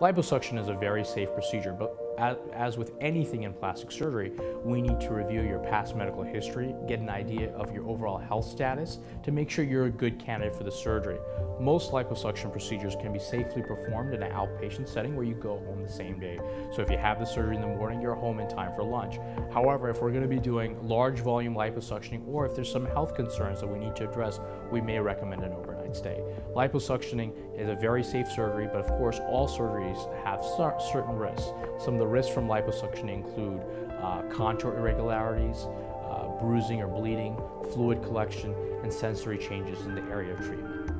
Liposuction is a very safe procedure, but as, with anything in plastic surgery, we need to review your past medical history, get an idea of your overall health status to make sure you're a good candidate for the surgery. Most liposuction procedures can be safely performed in an outpatient setting where you go home the same day. So if you have the surgery in the morning, you're home in time for lunch. However, if we're going to be doing large volume liposuctioning or if there's some health concerns that we need to address, we may recommend an overnight stay. Liposuctioning is a very safe surgery, but of course all surgeries have certain risks. Some of the risks from liposuction include uh, contour irregularities, uh, bruising or bleeding, fluid collection, and sensory changes in the area of treatment.